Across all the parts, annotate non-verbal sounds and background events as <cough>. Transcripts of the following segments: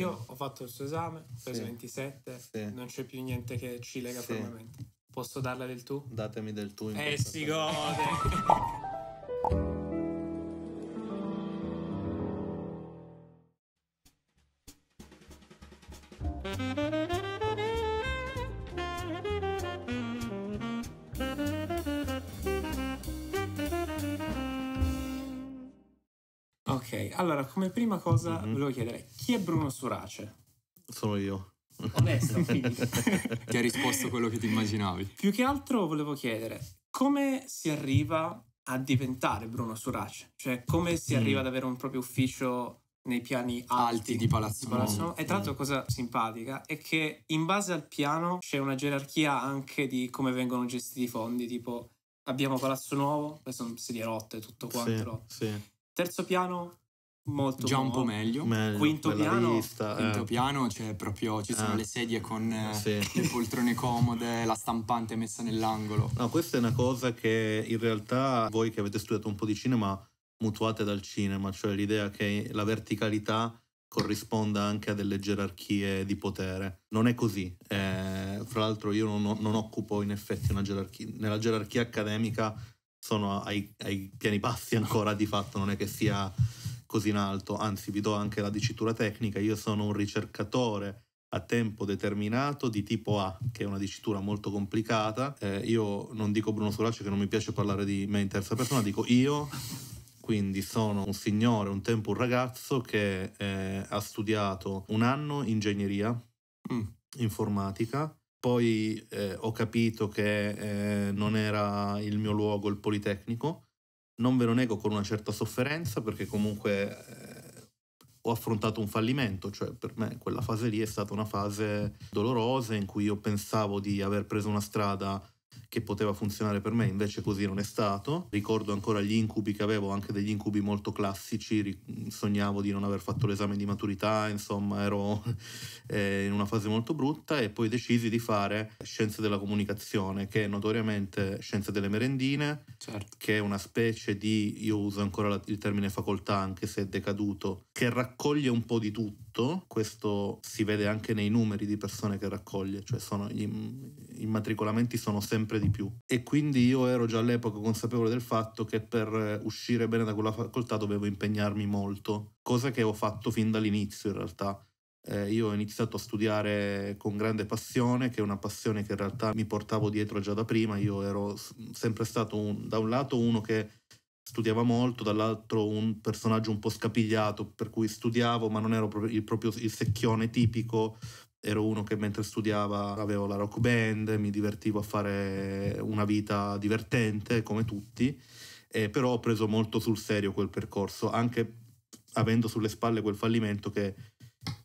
Io ho fatto il suo esame, ho preso Sì. 27, Sì. non c'è più niente che ci lega Sì. formalmente. Posso darle del tu? Datemi del tu. in Eh, si gode! <laughs> allora come prima cosa Mhm. volevo chiedere chi è Bruno Surace? Sono io. Onesto, <laughs> quindi. Ti ha risposto quello che ti immaginavi. Più che altro volevo chiedere come si arriva a diventare Bruno Surace? Cioè come si Mm. arriva ad avere un proprio ufficio nei piani alti, Alti di Palazzo di Palazzo Nuovo. E tra l'altro cosa simpatica è che in base al piano c'è una gerarchia anche di come vengono gestiti i fondi, tipo abbiamo Palazzo Nuovo, poi sono sedie rotte e tutto quanto. Sì, sì. Terzo piano molto Già un po' meglio. Meglio, Quinto piano, vista, Quinto eh. piano c'è proprio, ci sono Ah. le sedie con eh, Sì. le poltrone comode, la stampante messa nell'angolo. No, questa è una cosa che in realtà voi che avete studiato un po' di cinema mutuate dal cinema, cioè l'idea che la verticalità corrisponda anche a delle gerarchie di potere. Non è così. Eh, fra l'altro io non, non occupo in effetti una gerarchia. Nella gerarchia accademica sono ai, ai piani bassi ancora di fatto, non è che sia così in alto, anzi vi do anche la dicitura tecnica, io sono un ricercatore a tempo determinato di tipo A, che è una dicitura molto complicata. Eh, io non dico Bruno Surace che non mi piace parlare di me in terza persona, dico io, quindi sono un signore, un tempo un ragazzo che eh, ha studiato un anno ingegneria Mm. informatica. Poi eh, ho capito che eh, non era il mio luogo il Politecnico. Non ve lo nego con una certa sofferenza perché comunque eh, ho affrontato un fallimento, cioè per me quella fase lì è stata una fase dolorosa in cui io pensavo di aver preso una strada che poteva funzionare per me, invece così non è stato. Ricordo ancora gli incubi che avevo, anche degli incubi molto classici, sognavo di non aver fatto l'esame di maturità, insomma ero <laughs> eh, in una fase molto brutta e poi decisi di fare scienze della comunicazione, che è notoriamente scienze delle merendine, Certo. che è una specie di, io uso ancora il termine facoltà anche se è decaduto, che raccoglie un po' di tutto, questo si vede anche nei numeri di persone che raccoglie, cioè sono, gli immatricolamenti sono sempre di più. E quindi io ero già all'epoca consapevole del fatto che per eh, uscire bene da quella facoltà dovevo impegnarmi molto, cosa che ho fatto fin dall'inizio in realtà. Eh, io ho iniziato a studiare con grande passione, che è una passione che in realtà mi portavo dietro già da prima. Io ero sempre stato un- da un lato uno che studiava molto, dall'altro un personaggio un po' scapigliato, per cui studiavo, ma non ero proprio il, proprio il secchione tipico. Ero uno che mentre studiava avevo la rock band, mi divertivo a fare una vita divertente come tutti, eh, però ho preso molto sul serio quel percorso, anche avendo sulle spalle quel fallimento che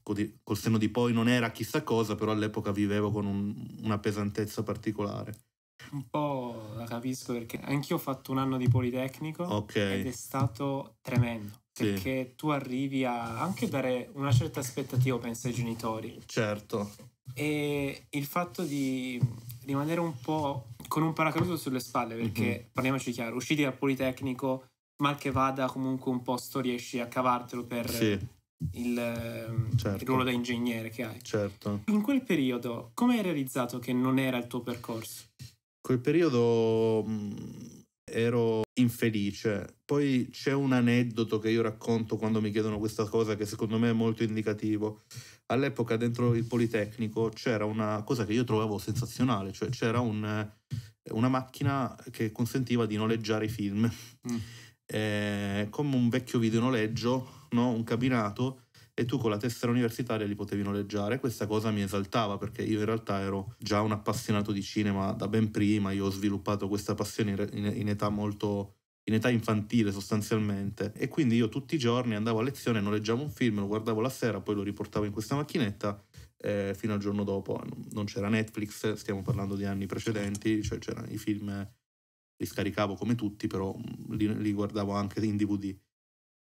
col senno di poi non era chissà cosa, però all'epoca vivevo con un- una pesantezza particolare. Un po' la capisco perché anch'io ho fatto un anno di Politecnico Ok. ed è stato tremendo. Sì. Perché tu arrivi a anche dare una certa aspettativa, penso, ai genitori. Certo, E il fatto di rimanere un po' con un paracadute sulle spalle, perché Mhm. parliamoci chiaro, usciti dal Politecnico, mal che vada, comunque un posto riesci a cavartelo per sì, il, Certo. il ruolo da ingegnere che hai. certo. In quel periodo, come hai realizzato che non era il tuo percorso? Quel periodo mh, ero infelice. Poi c'è un aneddoto che io racconto quando mi chiedono questa cosa che secondo me è molto indicativo. All'epoca dentro il Politecnico c'era una cosa che io trovavo sensazionale, cioè c'era un, una macchina che consentiva di noleggiare i film. Mm. Eh, come un vecchio videonoleggio, no? un cabinato, e tu con la tessera universitaria li potevi noleggiare. Questa cosa mi esaltava perché io in realtà ero già un appassionato di cinema da ben prima, io ho sviluppato questa passione in, in- età molto in età infantile sostanzialmente e quindi io tutti i giorni andavo a lezione, noleggiavo un film, lo guardavo la sera, poi lo riportavo in questa macchinetta eh, fino al giorno dopo. Non c'era Netflix, stiamo parlando di anni precedenti, cioè c'erano i film, li scaricavo come tutti, però mm, li, li guardavo anche in DVD.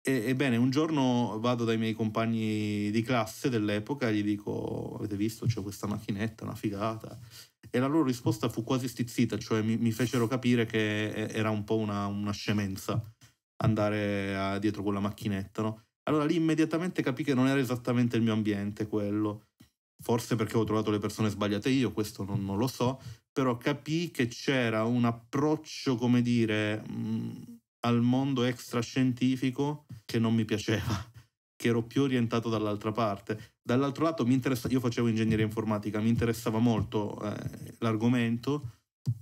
E- Ebbene, un giorno vado dai miei compagni di classe dell'epoca e gli dico: Avete visto? C'è questa macchinetta, una figata. E la loro risposta fu quasi stizzita, cioè mi, mi fecero capire che e- era un po' una, una scemenza andare a- dietro quella macchinetta, no? Allora lì immediatamente capì che non era esattamente il mio ambiente quello. Forse perché ho trovato le persone sbagliate io, questo non, non lo so, però capì che c'era un approccio, come dire, mh, al mondo extrascientifico che non mi piaceva, <laughs> che ero più orientato dall'altra parte. Dall'altro lato mi interessa, io facevo ingegneria informatica, mi interessava molto eh, l'argomento,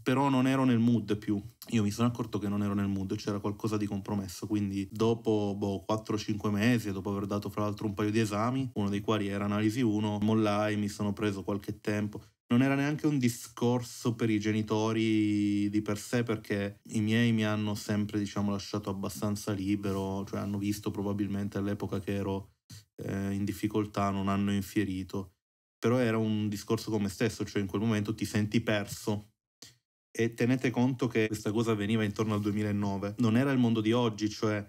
però non ero nel mood più. Io mi sono accorto che non ero nel mood, c'era qualcosa di compromesso, quindi dopo boh, 4-5 mesi, dopo aver dato fra l'altro un paio di esami, uno dei quali era analisi 1, mollai, mi sono preso qualche tempo. Non era neanche un discorso per i genitori di per sé perché i miei mi hanno sempre diciamo lasciato abbastanza libero, cioè hanno visto probabilmente all'epoca che ero eh, in difficoltà, non hanno infierito. Però era un discorso con me stesso, cioè in quel momento ti senti perso e tenete conto che questa cosa avveniva intorno al 2009. Non era il mondo di oggi, cioè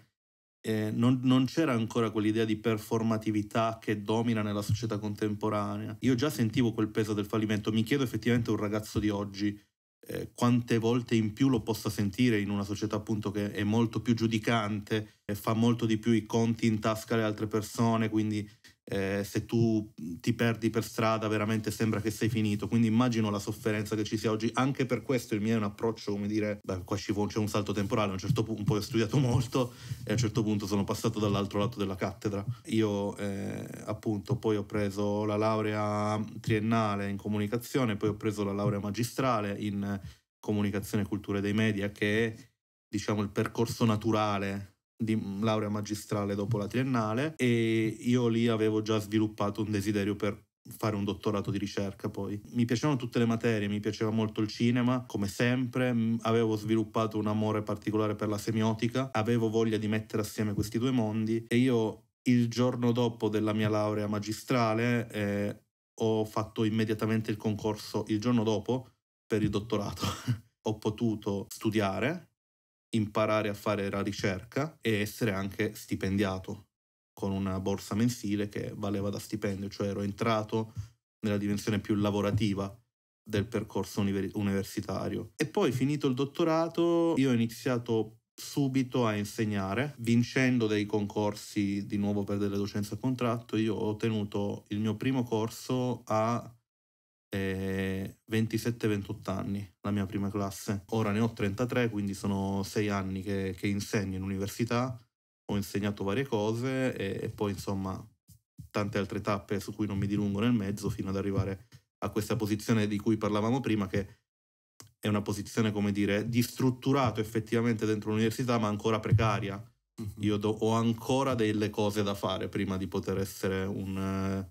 eh, non, non, c'era ancora quell'idea di performatività che domina nella società contemporanea. Io già sentivo quel peso del fallimento. Mi chiedo effettivamente un ragazzo di oggi eh, quante volte in più lo possa sentire in una società appunto che è molto più giudicante, e fa molto di più i conti in tasca alle altre persone, quindi eh, se tu ti perdi per strada veramente sembra che sei finito, quindi immagino la sofferenza che ci sia oggi, anche per questo il mio è un approccio come dire, beh qua c'è un salto temporale, a un certo punto poi ho studiato <laughs> molto e a un certo punto sono passato dall'altro lato della cattedra. Io eh, appunto poi ho preso la laurea triennale in comunicazione, poi ho preso la laurea magistrale in comunicazione e cultura dei media che è diciamo il percorso naturale di laurea magistrale dopo la triennale e io lì avevo già sviluppato un desiderio per fare un dottorato di ricerca poi. Mi piacevano tutte le materie, mi piaceva molto il cinema, come sempre, avevo sviluppato un amore particolare per la semiotica, avevo voglia di mettere assieme questi due mondi e io il giorno dopo della mia laurea magistrale eh, ho fatto immediatamente il concorso il giorno dopo per il dottorato. <laughs> ho potuto studiare imparare a fare la ricerca e essere anche stipendiato con una borsa mensile che valeva da stipendio, cioè ero entrato nella dimensione più lavorativa del percorso universitario. E poi finito il dottorato io ho iniziato subito a insegnare, vincendo dei concorsi di nuovo per delle docenze a contratto. Io ho tenuto il mio primo corso a 27-28 anni, la mia prima classe. Ora ne ho 33, quindi sono sei anni che, che insegno in università, ho insegnato varie cose e, e, poi insomma tante altre tappe su cui non mi dilungo nel mezzo fino ad arrivare a questa posizione di cui parlavamo prima che è una posizione come dire di strutturato effettivamente dentro l'università ma ancora precaria. Io do, ho ancora delle cose da fare prima di poter essere un...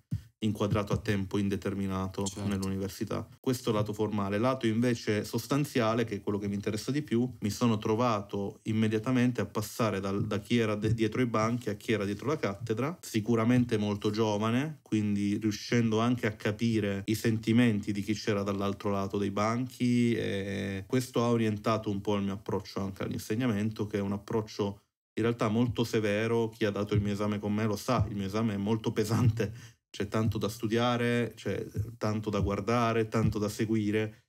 Inquadrato a tempo indeterminato certo. nell'università. Questo lato formale. Lato invece sostanziale, che è quello che mi interessa di più, mi sono trovato immediatamente a passare dal, da chi era de- dietro i banchi a chi era dietro la cattedra, sicuramente molto giovane, quindi riuscendo anche a capire i sentimenti di chi c'era dall'altro lato dei banchi e questo ha orientato un po' il mio approccio anche all'insegnamento, che è un approccio in realtà molto severo, chi ha dato il mio esame con me lo sa, il mio esame è molto pesante c'è tanto da studiare, c'è tanto da guardare, tanto da seguire.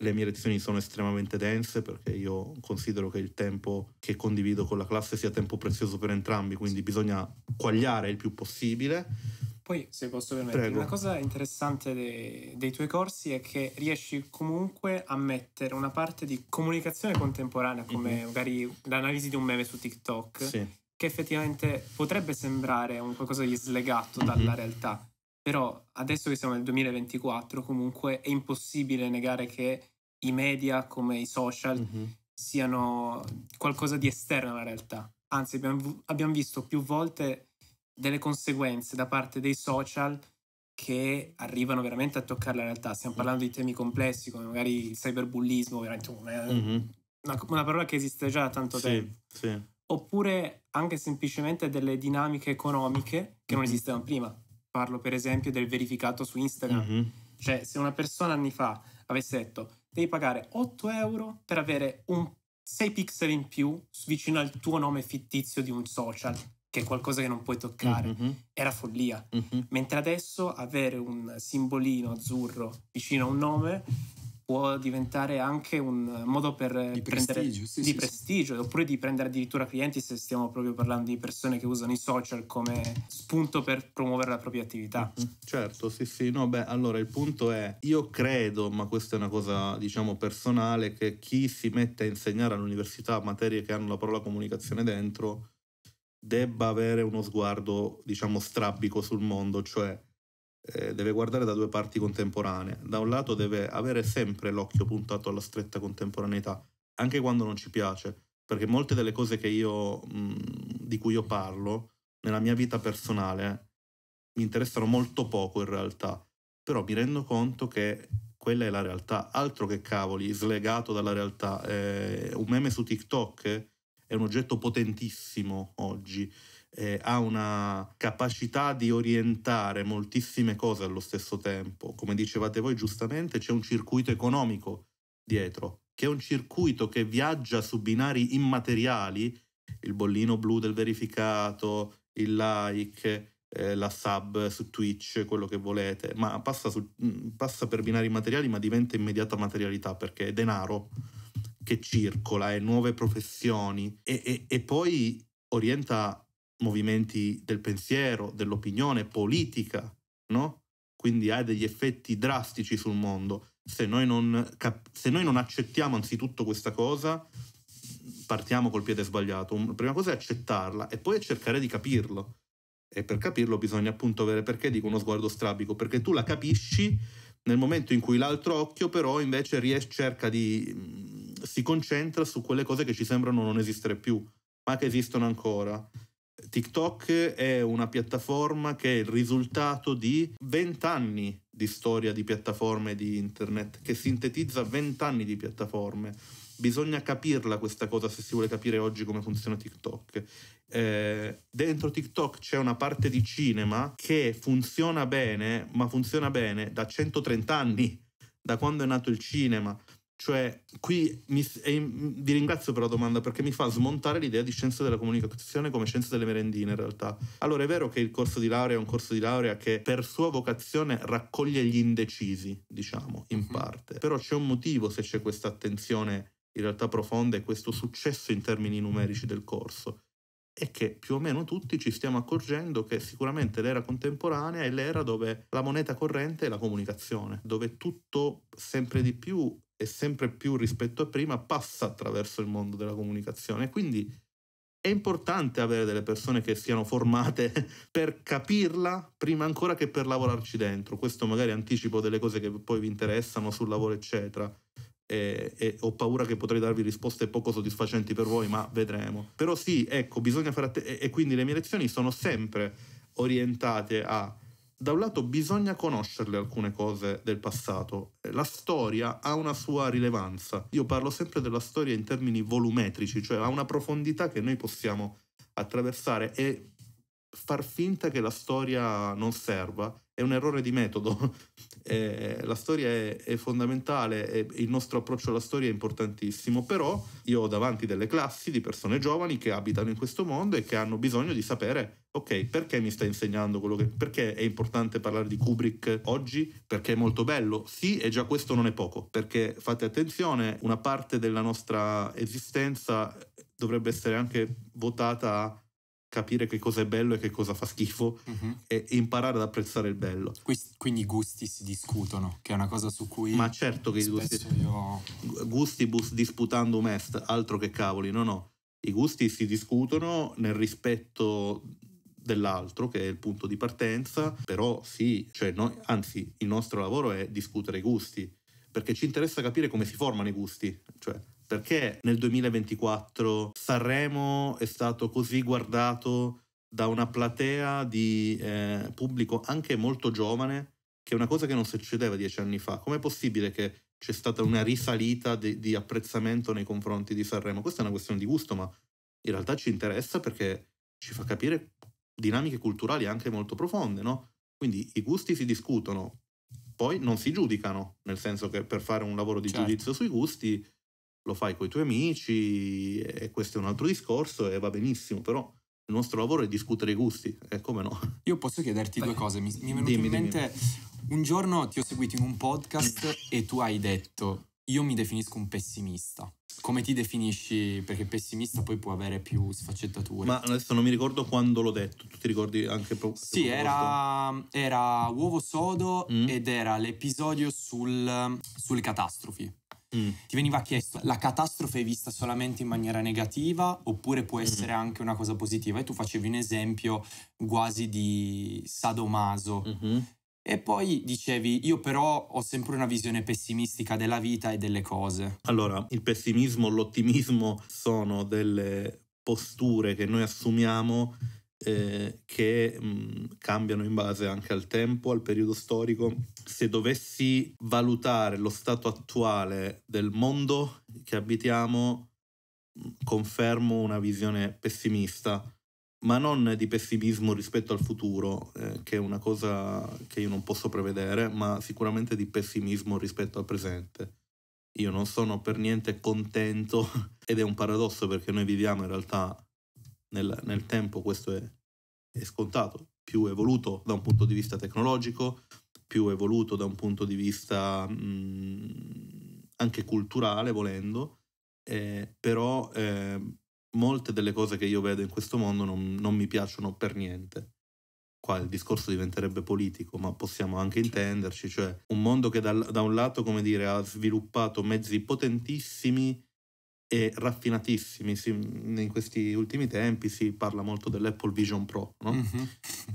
Le mie lezioni sono estremamente dense perché io considero che il tempo che condivido con la classe sia tempo prezioso per entrambi, quindi bisogna quagliare il più possibile. Poi, se posso permettere, una cosa interessante de- dei tuoi corsi è che riesci comunque a mettere una parte di comunicazione contemporanea, come mm-hmm. magari l'analisi di un meme su TikTok, sì. che effettivamente potrebbe sembrare un qualcosa di slegato mm-hmm. dalla realtà, però adesso che siamo nel 2024 comunque è impossibile negare che i media come i social mm-hmm. siano qualcosa di esterno alla realtà. Anzi abbiamo, abbiamo visto più volte delle conseguenze da parte dei social che arrivano veramente a toccare la realtà. Stiamo parlando di temi complessi come magari il cyberbullismo, veramente una, mm-hmm. una, una parola che esiste già da tanto sì, tempo. Sì. Oppure anche semplicemente delle dinamiche economiche che mm-hmm. non esistevano prima Parlo per esempio del verificato su Instagram. Mm-hmm. Cioè, se una persona anni fa avesse detto devi pagare 8 euro per avere un 6 pixel in più vicino al tuo nome fittizio di un social, che è qualcosa che non puoi toccare, mm-hmm. era follia. Mm-hmm. Mentre adesso avere un simbolino azzurro vicino a un nome può diventare anche un modo per Di prendere prestigio, sì, di sì, sì. prestigio, oppure di prendere addirittura clienti se stiamo proprio parlando di persone che usano i social come spunto per promuovere la propria attività. Mm, Certo, sì, sì, no, beh, allora il punto è, io credo, ma questa è una cosa, diciamo, personale, che chi si mette a insegnare all'università materie che hanno la parola comunicazione dentro debba avere uno sguardo, diciamo, strabico sul mondo, cioè eh, deve guardare da due parti contemporanee. Da un lato deve avere sempre l'occhio puntato alla stretta contemporaneità, anche quando non ci piace, perché molte delle cose io, mh, di cui io parlo nella mia vita personale mi interessano molto poco in realtà, però mi rendo conto che quella è la realtà, altro che cavoli, slegato dalla realtà. Eh, un meme su TikTok è un oggetto potentissimo oggi, eh, ha una capacità di orientare moltissime cose allo stesso tempo. Come dicevate voi giustamente, c'è un circuito economico dietro, che è un circuito che viaggia su binari immateriali, il bollino blu del verificato, il like, eh, la sub su Twitch, quello che volete, ma passa, su- mm, passa per binari immateriali ma diventa immediata materialità perché è denaro che circola, è nuove professioni e, e- e poi orienta movimenti del pensiero, dell'opinione politica, no? Quindi ha degli effetti drastici sul mondo. Se noi non, cap- se noi non accettiamo anzitutto questa cosa, partiamo col piede sbagliato. La prima cosa è accettarla e poi è cercare di capirlo. E per capirlo bisogna appunto avere perché dico uno sguardo strabico, perché tu la capisci nel momento in cui l'altro occhio però invece riesce, cerca di mh, si concentra su quelle cose che ci sembrano non esistere più, ma che esistono ancora. TikTok è una piattaforma che è il risultato di 20 anni di storia di piattaforme di internet, che sintetizza 20 anni di piattaforme. Bisogna capirla questa cosa se si vuole capire oggi come funziona TikTok. Eh, dentro TikTok c'è una parte di cinema che funziona bene, ma funziona bene da 130 anni, da quando è nato il cinema. Cioè, qui mi, e vi ringrazio per la domanda perché mi fa smontare l'idea di scienza della comunicazione come scienza delle merendine in realtà. Allora, è vero che il corso di laurea è un corso di laurea che per sua vocazione raccoglie gli indecisi, diciamo, in Mhm. parte. Però c'è un motivo se c'è questa attenzione in realtà profonda e questo successo in termini numerici del corso. È che più o meno tutti ci stiamo accorgendo che sicuramente l'era contemporanea è l'era dove la moneta corrente è la comunicazione, dove tutto sempre di più e sempre più rispetto a prima passa attraverso il mondo della comunicazione. Quindi è importante avere delle persone che siano formate <laughs> per capirla prima ancora che per lavorarci dentro. Questo magari anticipo delle cose che poi vi interessano sul lavoro, eccetera. E, e ho paura che potrei darvi risposte poco soddisfacenti per voi, ma vedremo. Però sì, ecco, bisogna fare att- e, e quindi le mie lezioni sono sempre orientate a da un lato bisogna conoscerle alcune cose del passato, la storia ha una sua rilevanza. Io parlo sempre della storia in termini volumetrici, cioè ha una profondità che noi possiamo attraversare e far finta che la storia non serva è un errore di metodo. <laughs> Eh, la storia è, è fondamentale e il nostro approccio alla storia è importantissimo, però io ho davanti delle classi di persone giovani che abitano in questo mondo e che hanno bisogno di sapere, ok, perché mi sta insegnando quello che... perché è importante parlare di Kubrick oggi? Perché è molto bello? Sì, e già questo non è poco, perché fate attenzione, una parte della nostra esistenza dovrebbe essere anche votata a capire che cosa è bello e che cosa fa schifo Mhm. e imparare ad apprezzare il bello. Quindi i gusti si discutono, che è una cosa su cui Ma certo che i gusti, io... gustibus disputandum est, altro che cavoli, no no. I gusti si discutono nel rispetto dell'altro, che è il punto di partenza, però sì, cioè noi, anzi il nostro lavoro è discutere i gusti, perché ci interessa capire come si formano i gusti, cioè perché nel 2024 Sanremo è stato così guardato da una platea di eh, pubblico anche molto giovane, che è una cosa che non succedeva dieci anni fa. Com'è possibile che c'è stata una risalita di, di apprezzamento nei confronti di Sanremo? Questa è una questione di gusto, ma in realtà ci interessa perché ci fa capire dinamiche culturali anche molto profonde, no? Quindi i gusti si discutono, poi non si giudicano, nel senso che per fare un lavoro di Certo. giudizio sui gusti lo fai con i tuoi amici e questo è un altro discorso e va benissimo, però il nostro lavoro è discutere i gusti, e come no? Io posso chiederti Vai. due cose. Mi, mi è venuto Dimmi, in dimmi. mente Un giorno ti ho seguito in un podcast e tu hai detto, io mi definisco un pessimista. Come ti definisci? Perché pessimista poi può avere più sfaccettature. Ma adesso non mi ricordo quando l'ho detto, tu ti ricordi anche proprio? Sì, era, era, Uovo Sodo mm. ed era l'episodio sul, sulle catastrofi. Mm. Ti veniva chiesto, la catastrofe è vista solamente in maniera negativa oppure può mm. essere mm. anche una cosa positiva? E tu facevi un esempio quasi di sadomaso. Mm-hmm. E poi dicevi, io però ho sempre una visione pessimistica della vita e delle cose. Allora, il pessimismo, l'ottimismo sono delle posture che noi assumiamo eh, che mh, cambiano in base anche al tempo, al periodo storico. Se dovessi valutare lo stato attuale del mondo che abitiamo, confermo una visione pessimista, ma non di pessimismo rispetto al futuro, eh, che è una cosa che io non posso prevedere, ma sicuramente di pessimismo rispetto al presente. Io non sono per niente contento <laughs> ed è un paradosso perché noi viviamo in realtà nel, nel tempo questo è, è, scontato, più evoluto da un punto di vista tecnologico, più evoluto da un punto di vista mh, mm, anche culturale, volendo, eh, però eh, molte delle cose che io vedo in questo mondo non, non mi piacciono per niente. Qua il discorso diventerebbe politico, ma possiamo anche intenderci, cioè un mondo che da, da un lato, come dire, ha sviluppato mezzi potentissimi e raffinatissimi. Si, in questi ultimi tempi si parla molto dell'Apple Vision Pro, no? mm-hmm.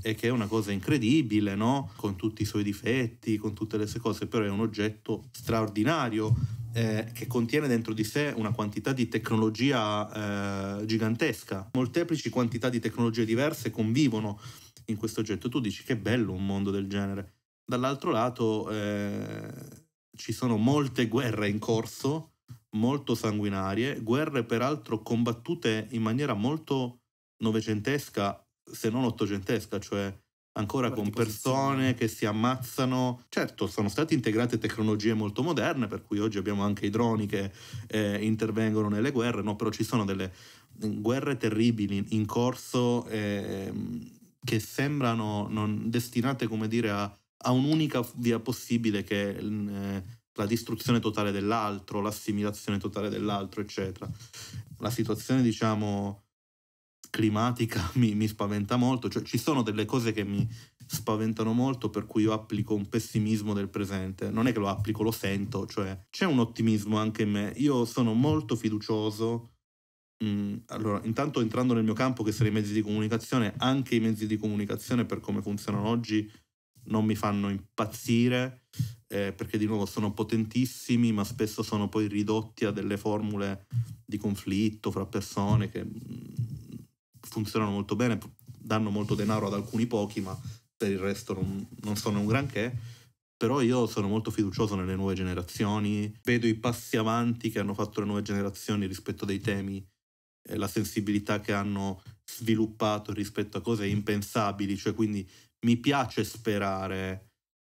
e che è una cosa incredibile, no? con tutti i suoi difetti, con tutte le sue cose, però è un oggetto straordinario eh, che contiene dentro di sé una quantità di tecnologia eh, gigantesca. Molteplici quantità di tecnologie diverse convivono in questo oggetto. Tu dici che bello un mondo del genere. Dall'altro lato eh, ci sono molte guerre in corso molto sanguinarie, guerre peraltro combattute in maniera molto novecentesca, se non ottocentesca, cioè ancora con persone che si ammazzano. Certo, sono state integrate tecnologie molto moderne, per cui oggi abbiamo anche i droni che eh, intervengono nelle guerre, no? però ci sono delle guerre terribili in corso eh, che sembrano non, destinate, come dire, a, a, un'unica via possibile che eh, la distruzione totale dell'altro, l'assimilazione totale dell'altro, eccetera. La situazione, diciamo, climatica <laughs> mi, mi spaventa molto, cioè ci sono delle cose che mi spaventano molto per cui io applico un pessimismo del presente, non è che lo applico, lo sento, cioè c'è un ottimismo anche in me, io sono molto fiducioso. Mm, allora, intanto entrando nel mio campo che sono i mezzi di comunicazione, anche i mezzi di comunicazione per come funzionano oggi non mi fanno impazzire eh, perché di nuovo sono potentissimi ma spesso sono poi ridotti a delle formule di conflitto fra persone che mm, funzionano molto bene, danno molto denaro ad alcuni pochi ma per il resto non, non sono un granché. Però io sono molto fiducioso nelle nuove generazioni, vedo i passi avanti che hanno fatto le nuove generazioni rispetto dei temi, la sensibilità che hanno sviluppato rispetto a cose impensabili, cioè quindi mi piace sperare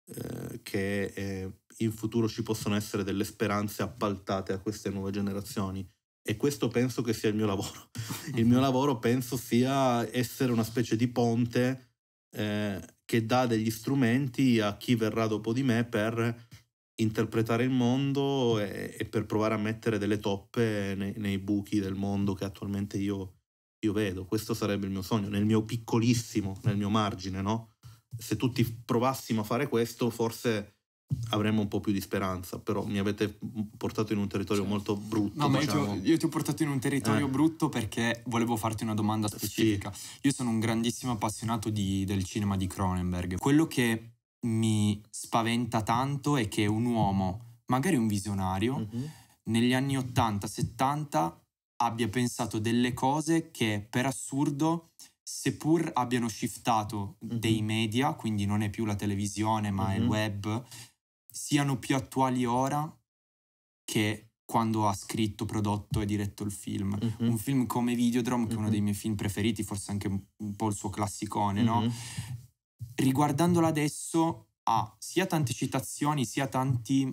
eh, che eh, in futuro ci possano essere delle speranze appaltate a queste nuove generazioni. E questo penso che sia il mio lavoro. <laughs> Il mio lavoro penso sia essere una specie di ponte eh, che dà degli strumenti a chi verrà dopo di me per interpretare il mondo e, e per provare a mettere delle toppe nei, nei buchi del mondo che attualmente io, io, vedo. Questo sarebbe il mio sogno, nel mio piccolissimo, nel mio margine, no? Se tutti provassimo a fare questo, forse avremmo un po' più di speranza, però mi avete portato in un territorio certo. molto brutto. No, diciamo. ma io ti, ho, io ti, ho, portato in un territorio eh. brutto perché volevo farti una domanda specifica. Sì. Io sono un grandissimo appassionato di, del cinema di Cronenberg. Quello che mi spaventa tanto è che un uomo, magari un visionario, mm-hmm. negli anni 80-70 abbia pensato delle cose che per assurdo seppur abbiano shiftato mm-hmm. dei media, quindi non è più la televisione ma mm-hmm. è il web, siano più attuali ora che quando ha scritto, prodotto e diretto il film. Mm-hmm. Un film come Videodrome, che è uno dei miei film preferiti, forse anche un po' il suo classicone, no? Riguardandolo adesso ha sia tante citazioni, sia tanti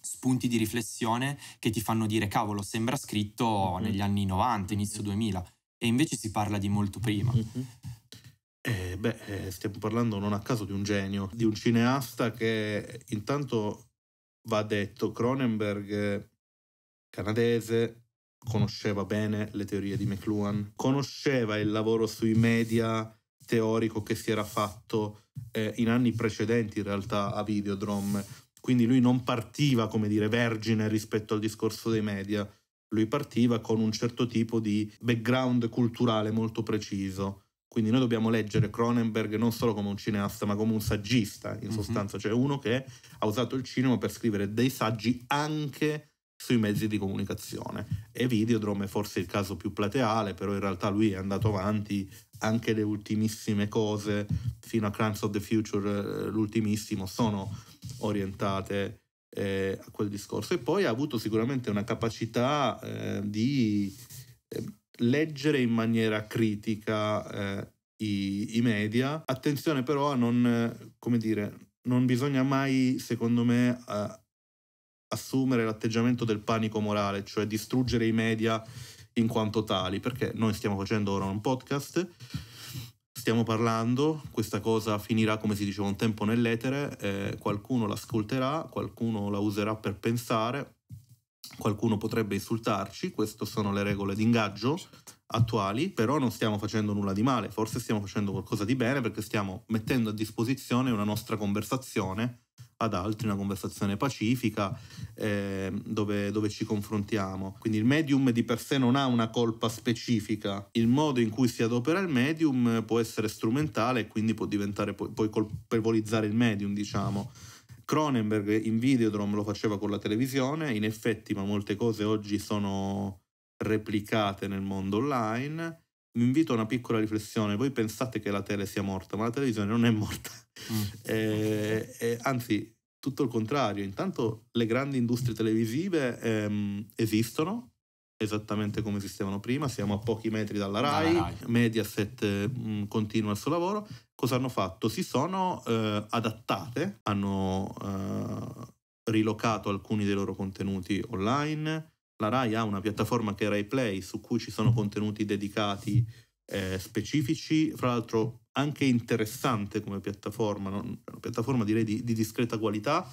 spunti di riflessione che ti fanno dire cavolo, sembra scritto negli anni 90, inizio 2000 e invece si parla di molto prima. Mm-hmm. Eh, beh, eh, stiamo parlando non a caso di un genio, di un cineasta che intanto va detto, Cronenberg canadese, conosceva bene le teorie di McLuhan, conosceva il lavoro sui media teorico che si era fatto eh, in anni precedenti in realtà a Videodrome, quindi lui non partiva come dire vergine rispetto al discorso dei media, lui partiva con un certo tipo di background culturale molto preciso. Quindi noi dobbiamo leggere Cronenberg non solo come un cineasta, ma come un saggista, in mhm. sostanza, mm-hmm. cioè uno che ha usato il cinema per scrivere dei saggi anche sui mezzi di comunicazione. E Videodrome è forse il caso più plateale, però in realtà lui è andato avanti anche le ultimissime cose, fino a Crimes of the Future, eh, l'ultimissimo, sono orientate eh, a quel discorso. E poi ha avuto sicuramente una capacità eh, di eh, leggere in maniera critica eh, i, i, media. Attenzione però a non, come dire, non bisogna mai, secondo me, assumere l'atteggiamento del panico morale, cioè distruggere i media in quanto tali, perché noi stiamo facendo ora un podcast, stiamo parlando, questa cosa finirà come si diceva un tempo nell'etere, eh, qualcuno l'ascolterà, qualcuno la userà per pensare, qualcuno potrebbe insultarci, queste sono le regole di ingaggio attuali, però non stiamo facendo nulla di male, forse stiamo facendo qualcosa di bene perché stiamo mettendo a disposizione una nostra conversazione ad altri, una conversazione pacifica eh, dove, dove, ci confrontiamo. Quindi il medium di per sé non ha una colpa specifica, il modo in cui si adopera il medium può essere strumentale e quindi può diventare poi, poi colpevolizzare il medium, diciamo. Cronenberg in Videodrome lo faceva con la televisione, in effetti, ma molte cose oggi sono replicate nel mondo online. Vi invito a una piccola riflessione. Voi pensate che la tele sia morta, ma la televisione non è morta. Mm. <laughs> Eh, eh, anzi, tutto il contrario. Intanto le grandi industrie televisive ehm, esistono esattamente come esistevano prima, siamo a pochi metri dalla RAI, Rai. Mediaset mh, mm, continua il suo lavoro. Cosa hanno fatto? Si sono eh, adattate, hanno eh, rilocato alcuni dei loro contenuti online. La RAI ha una piattaforma che è Rai Play su cui ci sono contenuti dedicati eh, specifici, fra l'altro anche interessante come piattaforma, no? una piattaforma direi di, di discreta qualità.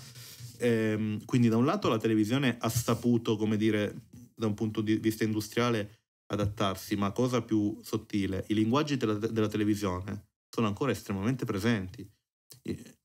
Ehm, quindi da un lato la televisione ha saputo, come dire, da un punto di vista industriale adattarsi, ma cosa più sottile, i linguaggi della, della televisione sono ancora estremamente presenti.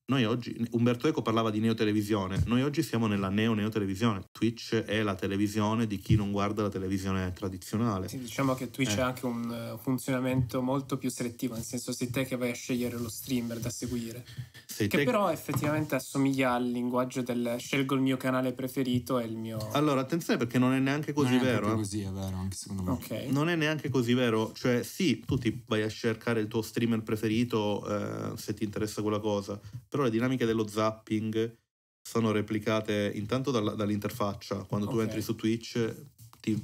Noi oggi, Umberto Eco parlava di neotelevisione, noi oggi siamo nella neo-neotelevisione. Twitch è la televisione di chi non guarda la televisione tradizionale. Sì, diciamo che Twitch eh. ha anche un uh, funzionamento molto più selettivo, nel senso sei te che vai a scegliere lo streamer da seguire. Sei che te... però effettivamente assomiglia al linguaggio del scelgo il mio canale preferito e il mio... Allora, attenzione perché non è neanche così non è vero. Non è così, è vero, anche secondo me. Okay. Non è neanche così vero, cioè sì, tu ti vai a cercare il tuo streamer preferito eh, se ti interessa quella cosa però le dinamiche dello zapping sono replicate intanto dall'interfaccia. Quando okay. tu entri su Twitch ti,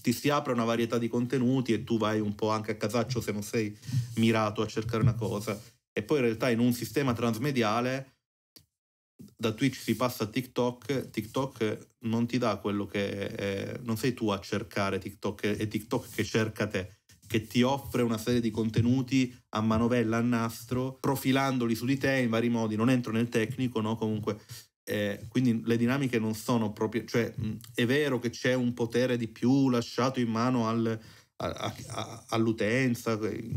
ti, si apre una varietà di contenuti e tu vai un po' anche a casaccio se non sei mirato a cercare una cosa. E poi in realtà in un sistema transmediale da Twitch si passa a TikTok, TikTok non ti dà quello che è, non sei tu a cercare TikTok, è TikTok che cerca te che ti offre una serie di contenuti a manovella, a nastro, profilandoli su di te in vari modi. Non entro nel tecnico, no? Comunque. Eh, quindi le dinamiche non sono proprio, cioè è vero che c'è un potere di più lasciato in mano al, a, a, all'utenza e,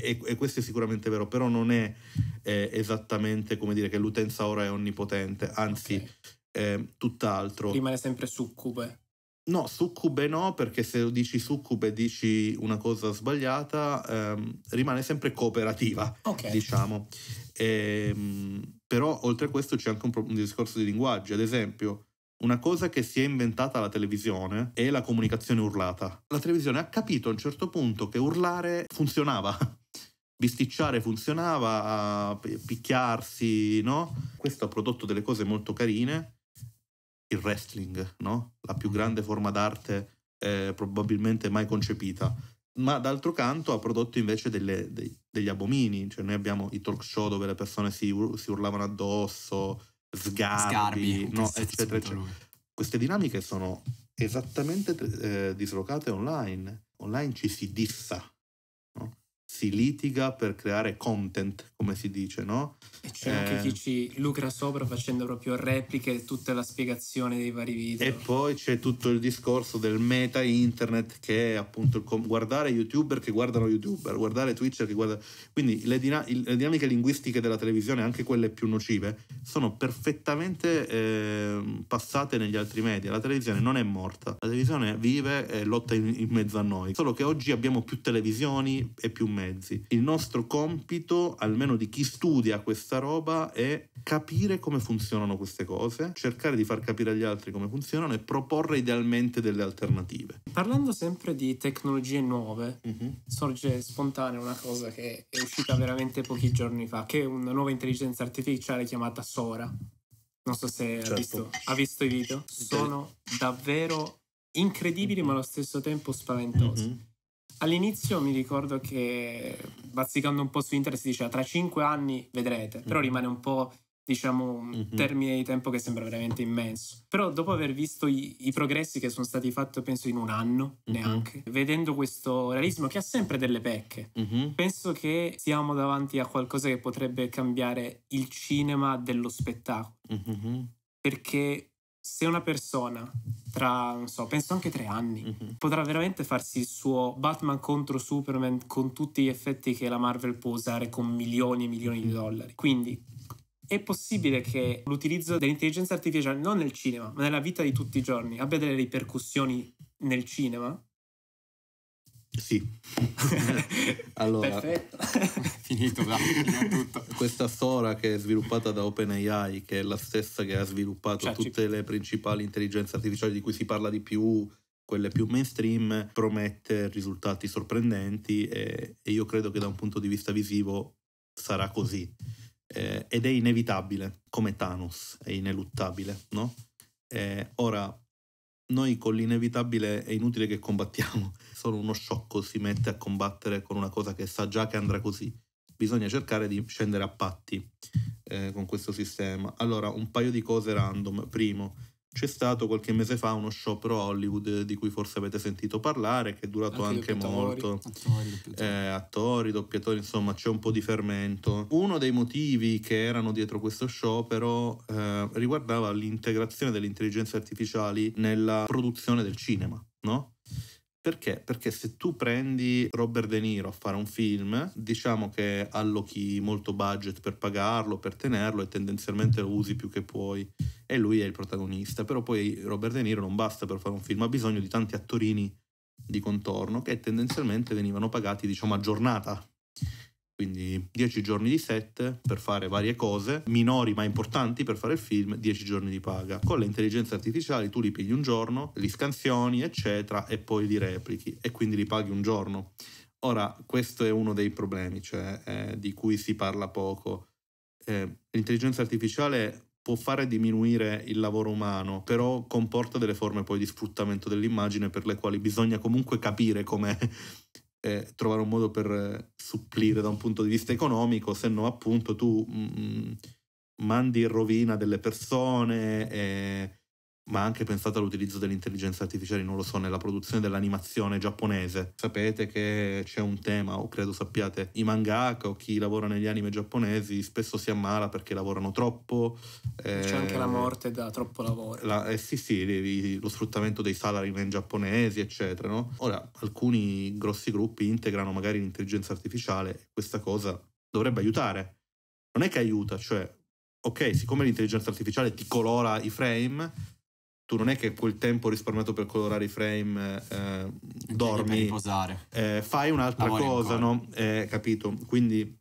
e, e, questo è sicuramente vero, però non è eh, esattamente come dire che l'utenza ora è onnipotente, anzi okay. eh, tutt'altro. Rimane sempre succube. No, succube no, perché se dici succube dici una cosa sbagliata, ehm, rimane sempre cooperativa, okay. diciamo. E, ehm, però oltre a questo c'è anche un, un discorso di linguaggio, ad esempio, una cosa che si è inventata la televisione è la comunicazione urlata. La televisione ha capito a un certo punto che urlare funzionava. <laughs> Bisticciare funzionava, picchiarsi, no? Questo ha prodotto delle cose molto carine il wrestling, no? la più grande forma d'arte eh, probabilmente mai concepita. Ma d'altro canto ha prodotto invece delle, dei, degli abomini, cioè noi abbiamo i talk show dove le persone si, si urlavano addosso, sgarbi, sgarbi no? eccetera, eccetera. Queste dinamiche sono esattamente eh, dislocate online. Online ci si dissa? Si litiga per creare content, come si dice, no? E c'è eh, anche chi ci lucra sopra facendo proprio repliche e tutta la spiegazione dei vari video. E poi c'è tutto il discorso del meta internet che è appunto com- guardare youtuber che guardano youtuber, guardare twitcher che guardano... Quindi le, dina- le, dinamiche linguistiche della televisione, anche quelle più nocive, sono perfettamente eh, passate negli altri media. La televisione non è morta, la televisione vive e lotta in, in mezzo a noi. Solo che oggi abbiamo più televisioni e più media mezzi. Il nostro compito, almeno di chi studia questa roba, è capire come funzionano queste cose, cercare di far capire agli altri come funzionano e proporre idealmente delle alternative. Parlando sempre di tecnologie nuove, uh-huh. sorge spontanea una cosa che è uscita veramente pochi giorni fa, che è una nuova intelligenza artificiale chiamata Sora. Non so se certo. ha, visto, ha, visto, i video. Sono davvero incredibili, ma allo stesso tempo spaventosi. Uh-huh. All'inizio mi ricordo che bazzicando un po' su internet si diceva tra cinque anni vedrete, però mm-hmm. rimane un po' diciamo un mm-hmm. termine di tempo che sembra veramente immenso. Però dopo aver visto i, i progressi che sono stati fatti penso in un anno mm-hmm. neanche, vedendo questo realismo che ha sempre delle pecche, mm-hmm. penso che siamo davanti a qualcosa che potrebbe cambiare il cinema dello spettacolo. Mm-hmm. Perché se una persona tra, non so, penso anche tre anni, mm-hmm. potrà veramente farsi il suo Batman contro Superman con tutti gli effetti che la Marvel può usare con milioni e milioni di dollari. Quindi è possibile che l'utilizzo dell'intelligenza artificiale non nel cinema, ma nella vita di tutti i giorni abbia delle ripercussioni nel cinema? Sì. <laughs> allora, Perfetto. <laughs> finito, da, tutto. Questa Sora che è sviluppata da OpenAI, che è la stessa che ha sviluppato cioè, tutte ci... le principali intelligenze artificiali di cui si parla di più, quelle più mainstream, promette risultati sorprendenti e, e io credo che da un punto di vista visivo sarà così. Eh, ed è inevitabile, come Thanos, è ineluttabile, no? Eh, ora, noi con l'inevitabile è inutile che combattiamo, <laughs> solo uno sciocco si mette a combattere con una cosa che sa già che andrà così. Bisogna cercare di scendere a patti eh, con questo sistema. Allora, un paio di cose random. Primo, c'è stato qualche mese fa uno sciopero a Hollywood di cui forse avete sentito parlare, che è durato anche, anche molto. Attori, eh, attori, doppiatori, insomma c'è un po' di fermento. Uno dei motivi che erano dietro questo sciopero eh, riguardava l'integrazione delle intelligenze artificiali nella produzione del cinema, no? Perché? Perché se tu prendi Robert De Niro a fare un film, diciamo che allochi molto budget per pagarlo, per tenerlo e tendenzialmente lo usi più che puoi e lui è il protagonista. Però poi Robert De Niro non basta per fare un film, ha bisogno di tanti attorini di contorno che tendenzialmente venivano pagati diciamo a giornata quindi 10 giorni di set per fare varie cose, minori ma importanti per fare il film, 10 giorni di paga. Con le intelligenze artificiali tu li pigli un giorno, li scansioni, eccetera, e poi li replichi e quindi li paghi un giorno. Ora, questo è uno dei problemi, cioè, eh, di cui si parla poco. Eh, l'intelligenza artificiale può fare diminuire il lavoro umano, però comporta delle forme poi di sfruttamento dell'immagine per le quali bisogna comunque capire come eh, trovare un modo per eh, supplire da un punto di vista economico, se no appunto tu mh, mm, mandi in rovina delle persone, eh, ma anche pensate all'utilizzo dell'intelligenza artificiale, non lo so, nella produzione dell'animazione giapponese. Sapete che c'è un tema, o credo sappiate, i mangaka o chi lavora negli anime giapponesi spesso si ammala perché lavorano troppo. Eh, c'è anche la morte da troppo lavoro. La, eh sì, sì, lo sfruttamento dei salaryman giapponesi, eccetera. No? Ora, alcuni grossi gruppi integrano magari l'intelligenza artificiale e questa cosa dovrebbe aiutare. Non è che aiuta, cioè, ok, siccome l'intelligenza artificiale ti colora i frame, tu non è che quel tempo risparmiato per colorare i frame eh, dormi, eh, fai un'altra Lavori cosa, no? Eh, capito? Quindi,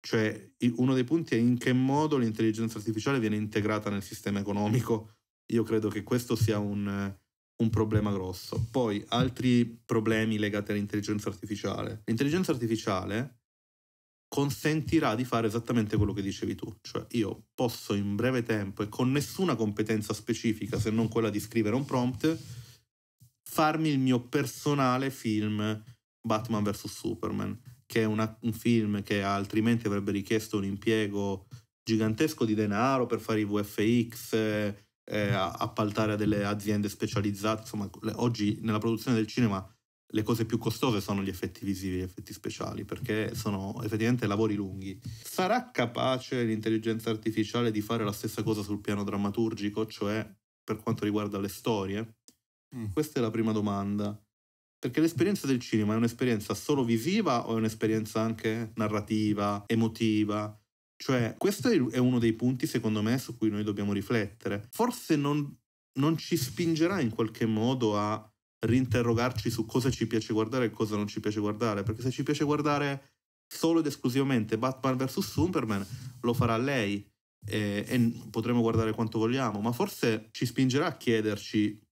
cioè, uno dei punti è in che modo l'intelligenza artificiale viene integrata nel sistema economico. Io credo che questo sia un, un problema grosso. Poi, altri problemi legati all'intelligenza artificiale. L'intelligenza artificiale consentirà di fare esattamente quello che dicevi tu, cioè io posso in breve tempo e con nessuna competenza specifica se non quella di scrivere un prompt farmi il mio personale film Batman vs Superman, che è una, un film che altrimenti avrebbe richiesto un impiego gigantesco di denaro per fare i VFX, eh, eh appaltare a delle aziende specializzate, insomma oggi nella produzione del cinema le cose più costose sono gli effetti visivi, gli effetti speciali, perché sono effettivamente lavori lunghi. Sarà capace l'intelligenza artificiale di fare la stessa cosa sul piano drammaturgico, cioè per quanto riguarda le storie? Mm. Questa è la prima domanda. Perché l'esperienza del cinema è un'esperienza solo visiva o è un'esperienza anche narrativa, emotiva? Cioè, questo è uno dei punti, secondo me, su cui noi dobbiamo riflettere. Forse non, non ci spingerà in qualche modo a rinterrogarci su cosa ci piace guardare e cosa non ci piace guardare, perché se ci piace guardare solo ed esclusivamente Batman vs Superman, lo farà lei e, e potremo guardare quanto vogliamo, ma forse ci spingerà a chiederci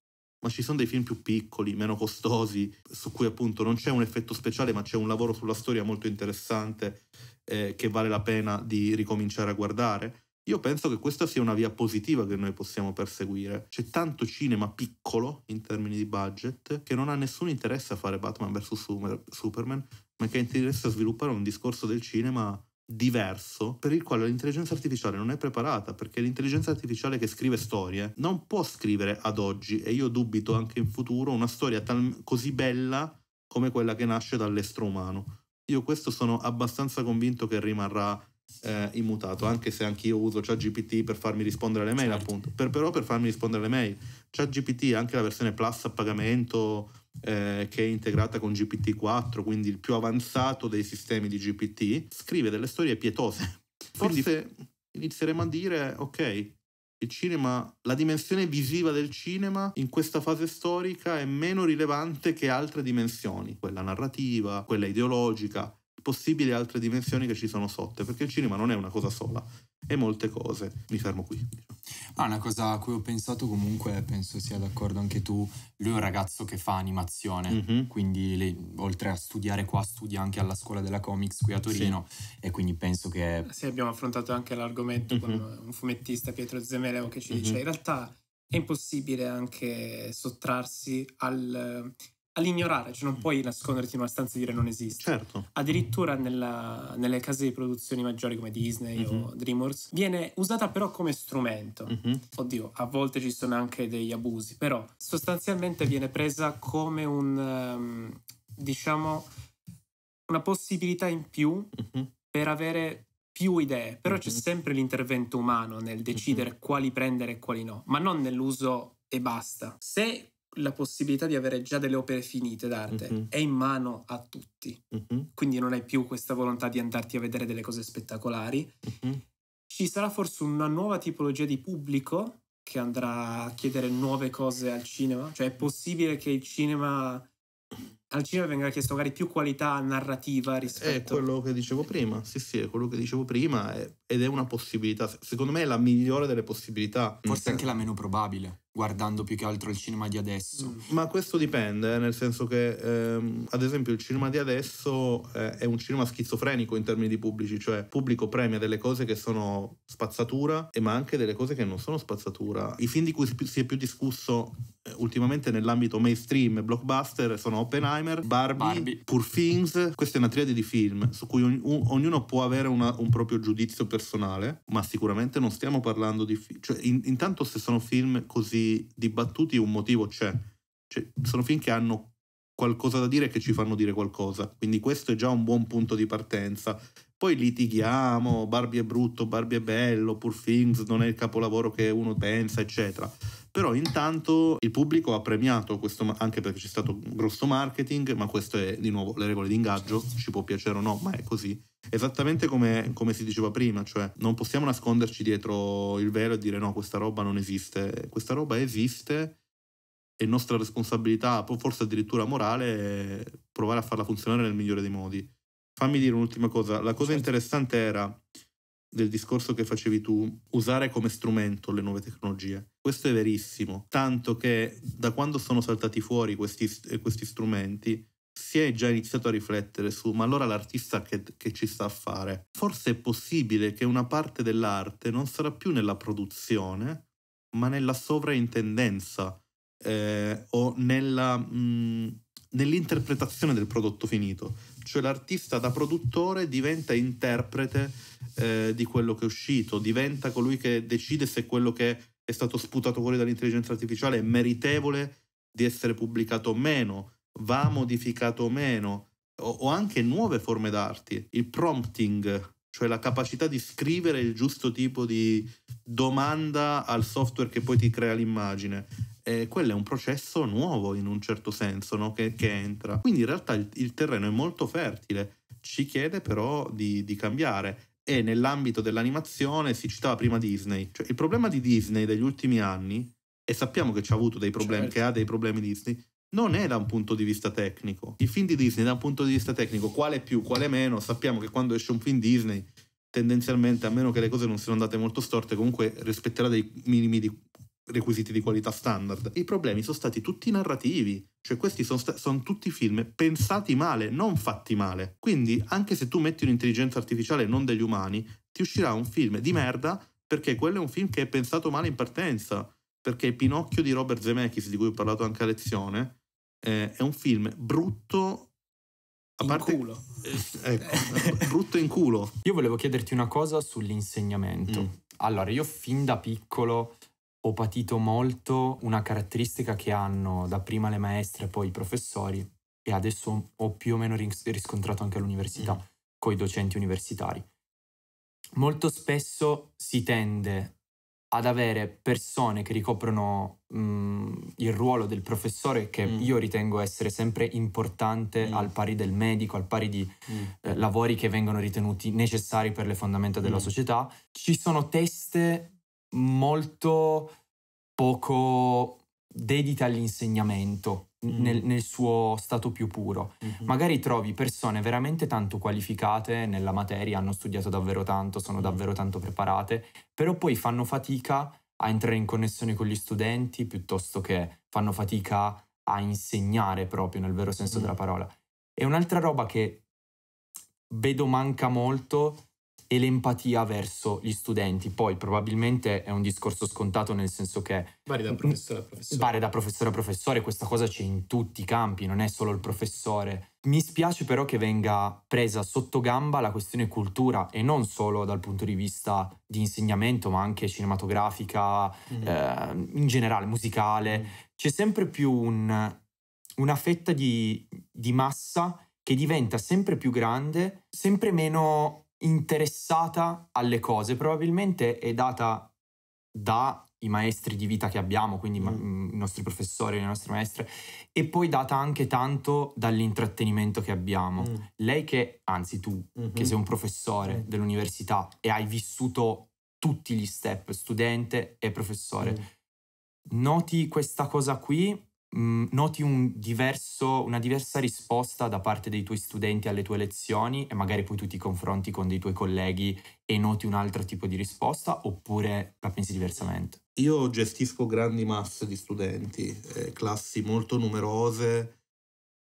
ma ci sono dei film più piccoli, meno costosi, su cui appunto non c'è un effetto speciale, ma c'è un lavoro sulla storia molto interessante eh, che vale la pena di ricominciare a guardare. Io penso che questa sia una via positiva che noi possiamo perseguire. C'è tanto cinema piccolo in termini di budget che non ha nessun interesse a fare Batman vs Superman, ma che interessa a sviluppare un discorso del cinema diverso per il quale l'intelligenza artificiale non è preparata perché l'intelligenza artificiale che scrive storie non può scrivere ad oggi e io dubito anche in futuro una storia tal- così bella come quella che nasce dall'estro umano. Io questo sono abbastanza convinto che rimarrà eh, immutato, anche se anch'io uso ChatGPT per farmi rispondere alle mail, certo. appunto. Per, però per farmi rispondere alle mail. ChatGPT, anche la versione Plus a pagamento, eh, che è integrata con GPT-4, quindi il più avanzato dei sistemi di GPT, scrive delle storie pietose. Forse quindi... inizieremo a dire, ok, il cinema, la dimensione visiva del cinema in questa fase storica è meno rilevante che altre dimensioni, quella narrativa, quella ideologica, possibili altre dimensioni che ci sono sotto, perché il cinema non è una cosa sola, è molte cose. Mi fermo qui. Ah, una cosa a cui ho pensato comunque, penso sia d'accordo anche tu, lui è un ragazzo che fa animazione, mm-hmm. quindi lei, oltre a studiare qua studia anche alla scuola della comics qui a Torino sì. e quindi penso che... Sì, abbiamo affrontato anche l'argomento mm-hmm. con un fumettista, Pietro Zemeleo, che ci mm-hmm. dice in realtà è impossibile anche sottrarsi al all'ignorare, cioè non puoi nasconderti in una stanza e dire non esiste. Certo. Addirittura nella, nelle case di produzioni maggiori come Disney mm-hmm. o DreamWorks viene usata però come strumento. Mm-hmm. Oddio, a volte ci sono anche degli abusi, però sostanzialmente viene presa come un, um, diciamo, una possibilità in più mm-hmm. per avere più idee, però c'è sempre l'intervento umano nel decidere quali prendere e quali no, ma non nell'uso e basta. Se la possibilità di avere già delle opere finite d'arte mm-hmm. è in mano a tutti, mm-hmm. quindi non hai più questa volontà di andarti a vedere delle cose spettacolari. Mm-hmm. Ci sarà forse una nuova tipologia di pubblico che andrà a chiedere nuove cose al cinema, cioè è possibile che il cinema al cinema venga chiesto magari più qualità narrativa rispetto... È quello che dicevo prima, sì sì, è quello che dicevo prima ed è una possibilità, secondo me è la migliore delle possibilità. Forse anche la meno probabile guardando più che altro il cinema di adesso. Mm. Ma questo dipende, eh, nel senso che ehm, ad esempio il cinema di adesso eh, è un cinema schizofrenico in termini di pubblici, cioè pubblico premia delle cose che sono spazzatura, ma anche delle cose che non sono spazzatura. I film di cui si è più discusso ultimamente nell'ambito mainstream blockbuster sono Oppenheimer, Barbie, Barbie. Poor Things, questa è una triade di film su cui ogn- ognuno può avere una, un proprio giudizio personale, ma sicuramente non stiamo parlando di film, cioè in- intanto se sono film così dibattuti un motivo c'è. Cioè, sono film che hanno qualcosa da dire e che ci fanno dire qualcosa. Quindi questo è già un buon punto di partenza. Poi litighiamo, Barbie è brutto, Barbie è bello, Poor Things non è il capolavoro che uno pensa, eccetera. Però intanto il pubblico ha premiato questo, anche perché c'è stato un grosso marketing, ma questo è di nuovo le regole di ingaggio, ci può piacere o no, ma è così. Esattamente come, come, si diceva prima, cioè non possiamo nasconderci dietro il velo e dire no, questa roba non esiste. Questa roba esiste è nostra responsabilità, forse addirittura morale, provare a farla funzionare nel migliore dei modi. Fammi dire un'ultima cosa, la cosa certo. interessante era del discorso che facevi tu, usare come strumento le nuove tecnologie. Questo è verissimo, tanto che da quando sono saltati fuori questi, questi strumenti si è già iniziato a riflettere su, ma allora l'artista che, che, ci sta a fare? Forse è possibile che una parte dell'arte non sarà più nella produzione, ma nella sovraintendenza eh, o nella, mh, mm, nell'interpretazione del prodotto finito. Cioè l'artista da produttore diventa interprete eh, di quello che è uscito, diventa colui che decide se quello che è stato sputato fuori dall'intelligenza artificiale è meritevole di essere pubblicato o meno va modificato o meno, o, o anche nuove forme d'arte, il prompting, cioè la capacità di scrivere il giusto tipo di domanda al software che poi ti crea l'immagine. E quello è un processo nuovo in un certo senso no? che, che, entra. Quindi in realtà il, il, terreno è molto fertile, ci chiede però di, di cambiare. E nell'ambito dell'animazione si citava prima Disney. Cioè, il problema di Disney degli ultimi anni, e sappiamo che ci ha avuto dei problemi, certo. che ha dei problemi Disney, non è da un punto di vista tecnico. Il film di Disney da un punto di vista tecnico, quale più, quale meno, sappiamo che quando esce un film Disney, tendenzialmente, a meno che le cose non siano andate molto storte, comunque rispetterà dei minimi di requisiti di qualità standard. I problemi sono stati tutti narrativi, cioè questi sono, sta- sono, tutti film pensati male, non fatti male. Quindi anche se tu metti un'intelligenza artificiale non degli umani, ti uscirà un film di merda perché quello è un film che è pensato male in partenza perché Pinocchio di Robert Zemeckis, di cui ho parlato anche a lezione, eh, è un film brutto a in parte, culo. Eh, ecco, <laughs> brutto in culo. Io volevo chiederti una cosa sull'insegnamento. Mm. Allora, io fin da piccolo ho patito molto una caratteristica che hanno dapprima le maestre e poi i professori e adesso ho più o meno riscontrato anche all'università mm. con i docenti universitari. Molto spesso si tende ad avere persone che ricoprono mh, mm, il ruolo del professore che mm. io ritengo essere sempre importante mm. al pari del medico, al pari di mm. eh, lavori che vengono ritenuti necessari per le fondamenta della mm. società, ci sono teste molto poco dedite all'insegnamento mm. nel, nel, suo stato più puro. Mm-hmm. Magari trovi persone veramente tanto qualificate nella materia, hanno studiato davvero tanto, sono mm. davvero tanto preparate, però poi fanno fatica a entrare in connessione con gli studenti piuttosto che fanno fatica a insegnare proprio nel vero senso mm. della parola. E un'altra roba che vedo manca molto e l'empatia verso gli studenti. Poi probabilmente è un discorso scontato nel senso che... Vari da professore a professore. Vari da professore a professore, questa cosa c'è in tutti i campi, non è solo il professore. Mi spiace però che venga presa sotto gamba la questione cultura e non solo dal punto di vista di insegnamento, ma anche cinematografica, mm. eh, in generale, musicale. Mm. C'è sempre più un, una fetta di, di massa che diventa sempre più grande, sempre meno interessata alle cose, probabilmente è data dai maestri di vita che abbiamo, quindi mm. mm. i nostri professori, le nostre maestre, e poi data anche tanto dall'intrattenimento che abbiamo. Mm. Lei che, anzi tu, mm-hmm. che sei un professore mm. dell'università e hai vissuto tutti gli step, studente e professore, mm. noti questa cosa qui Mm, noti un diverso, una diversa risposta da parte dei tuoi studenti alle tue lezioni e magari poi tu ti confronti con dei tuoi colleghi e noti un altro tipo di risposta oppure la pensi diversamente? Io gestisco grandi masse di studenti, eh, classi molto numerose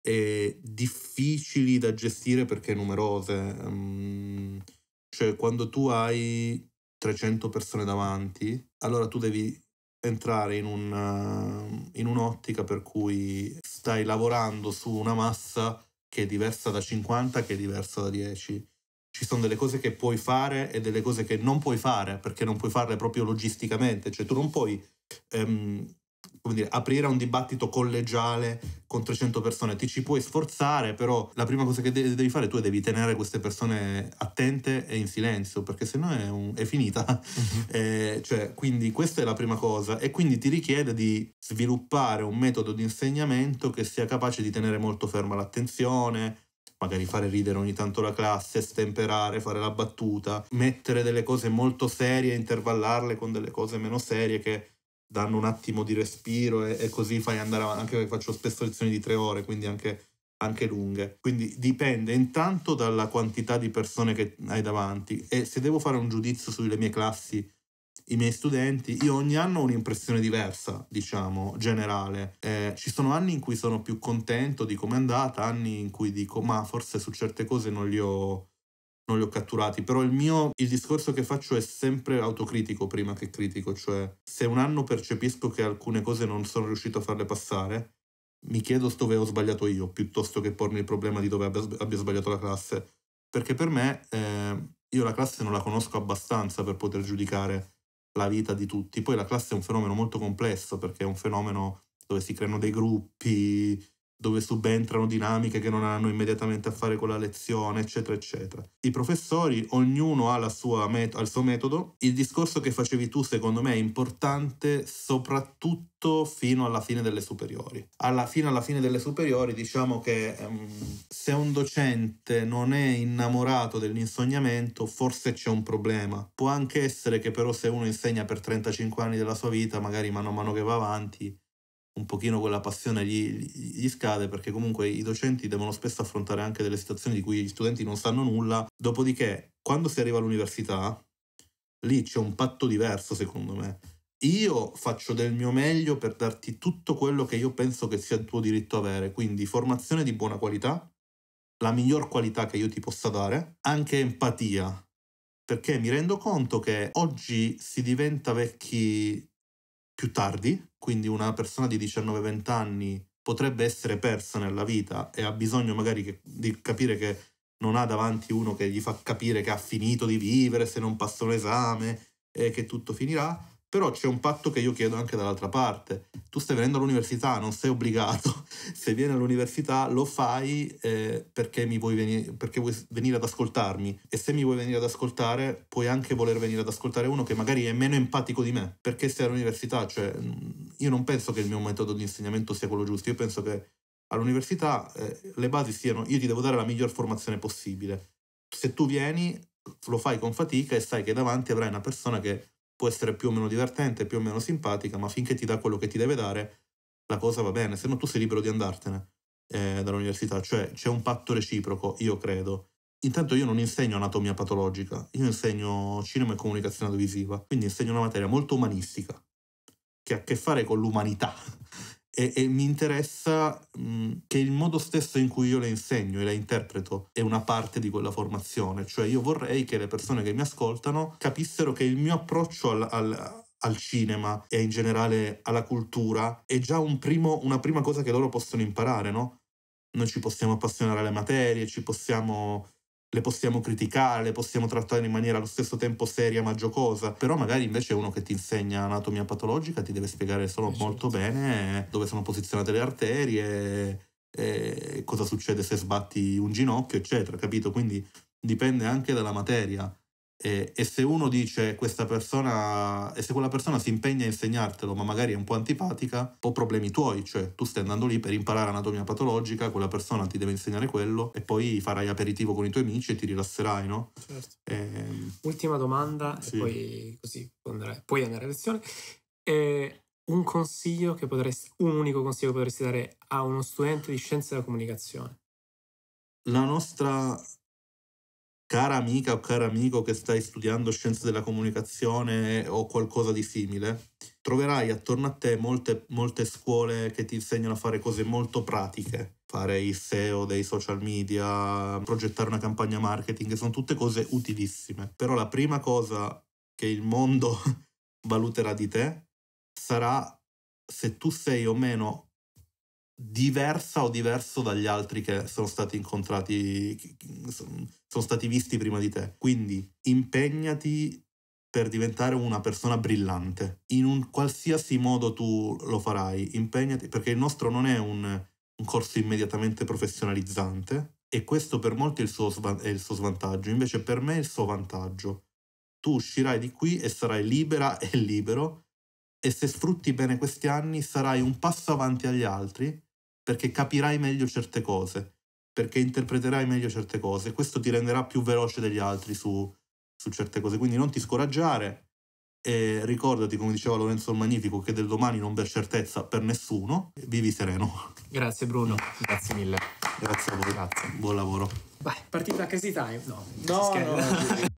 e difficili da gestire perché numerose. Um, cioè quando tu hai 300 persone davanti, allora tu devi entrare in, un, in un'ottica per cui stai lavorando su una massa che è diversa da 50, che è diversa da 10. Ci sono delle cose che puoi fare e delle cose che non puoi fare perché non puoi farle proprio logisticamente, cioè tu non puoi ehm, come dire, aprire un dibattito collegiale con 300 persone. Ti ci puoi sforzare, però la prima cosa che devi fare tu è devi tenere queste persone attente e in silenzio, perché sennò è, un, è finita. Uh-huh. <laughs> eh, cioè, quindi questa è la prima cosa e quindi ti richiede di sviluppare un metodo di insegnamento che sia capace di tenere molto ferma l'attenzione, magari fare ridere ogni tanto la classe, stemperare, fare la battuta, mettere delle cose molto serie, intervallarle con delle cose meno serie che danno un attimo di respiro e, e così fai andare avanti, anche perché faccio spesso lezioni di tre ore, quindi anche, anche lunghe. Quindi dipende intanto dalla quantità di persone che hai davanti e se devo fare un giudizio sulle mie classi i miei studenti, io ogni anno ho un'impressione diversa, diciamo, generale. Eh, ci sono anni in cui sono più contento di come è andata, anni in cui dico ma forse su certe cose non li ho, non li ho catturati, però il mio, il discorso che faccio è sempre autocritico prima che critico, cioè se un anno percepisco che alcune cose non sono riuscito a farle passare, mi chiedo dove ho sbagliato io, piuttosto che pormi il problema di dove abbia, abbia sbagliato la classe, perché per me eh, io la classe non la conosco abbastanza per poter giudicare la vita di tutti, poi la classe è un fenomeno molto complesso perché è un fenomeno dove si creano dei gruppi, dove subentrano dinamiche che non hanno immediatamente a fare con la lezione, eccetera, eccetera. I professori, ognuno ha, met- il suo metodo. Il discorso che facevi tu, secondo me, è importante soprattutto fino alla fine delle superiori. Alla fine, alla fine delle superiori, diciamo che um, se un docente non è innamorato dell'insegnamento, forse c'è un problema. Può anche essere che però se uno insegna per 35 anni della sua vita, magari mano a mano che va avanti, un pochino quella passione gli, gli, scade perché comunque i docenti devono spesso affrontare anche delle situazioni di cui gli studenti non sanno nulla, dopodiché quando si arriva all'università lì c'è un patto diverso secondo me. Io faccio del mio meglio per darti tutto quello che io penso che sia il tuo diritto avere, quindi formazione di buona qualità, la miglior qualità che io ti possa dare, anche empatia, perché mi rendo conto che oggi si diventa vecchi più tardi, quindi una persona di 19-20 anni potrebbe essere persa nella vita e ha bisogno magari che, di capire che non ha davanti uno che gli fa capire che ha finito di vivere se non passa un esame e che tutto finirà, però c'è un patto che io chiedo anche dall'altra parte. Tu stai venendo all'università, non sei obbligato. <laughs> Se vieni all'università lo fai eh, perché, vuoi venire, perché vuoi venire ad ascoltarmi. E se mi vuoi venire ad ascoltare, puoi anche voler venire ad ascoltare uno che magari è meno empatico di me. Perché sei all'università, cioè, io non penso che il mio metodo di insegnamento sia quello giusto. Io penso che all'università eh, le basi siano, io ti devo dare la miglior formazione possibile. Se tu vieni, lo fai con fatica e sai che davanti avrai una persona che può essere più o meno divertente, più o meno simpatica, ma finché ti dà quello che ti deve dare, la cosa va bene, se no tu sei libero di andartene eh, dall'università, cioè c'è un patto reciproco, io credo. Intanto io non insegno anatomia patologica, io insegno cinema e comunicazione audiovisiva, quindi insegno una materia molto umanistica, che ha a che fare con l'umanità e, e mi interessa mh, che il modo stesso in cui io le insegno e le interpreto è una parte di quella formazione, cioè io vorrei che le persone che mi ascoltano capissero che il mio approccio al, al al cinema e in generale alla cultura è già un primo, una prima cosa che loro possono imparare, no? Noi ci possiamo appassionare alle materie, ci possiamo le possiamo criticare, le possiamo trattare in maniera allo stesso tempo seria ma giocosa, però magari invece uno che ti insegna anatomia patologica ti deve spiegare solo eh, molto certo. bene dove sono posizionate le arterie, cosa succede se sbatti un ginocchio, eccetera, capito? Quindi dipende anche dalla materia. E, e, se uno dice questa persona, e se quella persona si impegna a insegnartelo, ma magari è un po' antipatica, ho problemi tuoi, cioè tu stai andando lì per imparare anatomia patologica, quella persona ti deve insegnare quello, e poi farai aperitivo con i tuoi amici e ti rilasserai, no? Certo. E... Ehm, Ultima domanda, sì. e poi così puoi andare a lezione. E un consiglio che potresti, un unico consiglio che potresti dare a uno studente di scienze della comunicazione? La nostra cara amica o caro amico che stai studiando scienze della comunicazione o qualcosa di simile, troverai attorno a te molte, molte scuole che ti insegnano a fare cose molto pratiche, fare il SEO dei social media, progettare una campagna marketing, sono tutte cose utilissime. Però la prima cosa che il mondo <laughs> valuterà di te sarà se tu sei o meno diversa o diverso dagli altri che sono stati incontrati, sono stati visti prima di te. Quindi impegnati per diventare una persona brillante. In un qualsiasi modo tu lo farai, impegnati, perché il nostro non è un, un corso immediatamente professionalizzante e questo per molti è il, suo, è il suo svantaggio, invece per me è il suo vantaggio. Tu uscirai di qui e sarai libera e libero e se sfrutti bene questi anni sarai un passo avanti agli altri perché capirai meglio certe cose, perché interpreterai meglio certe cose e questo ti renderà più veloce degli altri su, su certe cose. Quindi non ti scoraggiare e ricordati, come diceva Lorenzo il Magnifico, che del domani non per certezza per nessuno, vivi sereno. Grazie Bruno, grazie mille. Grazie a voi, grazie. buon lavoro. Vai, partita crazy time. No, no, no.